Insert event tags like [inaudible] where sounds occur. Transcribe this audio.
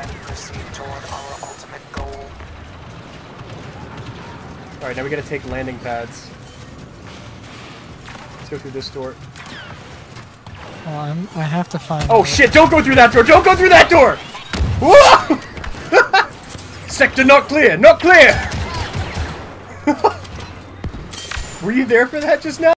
then proceed toward our ultimate goal. Alright, now we gotta take landing pads. Let's go through this door. Well, I'm, I have to find. Oh shit, don't go through that door! Don't go through that door! Whoa! [laughs] Sector not clear! Not clear! [laughs] Were you there for that just now?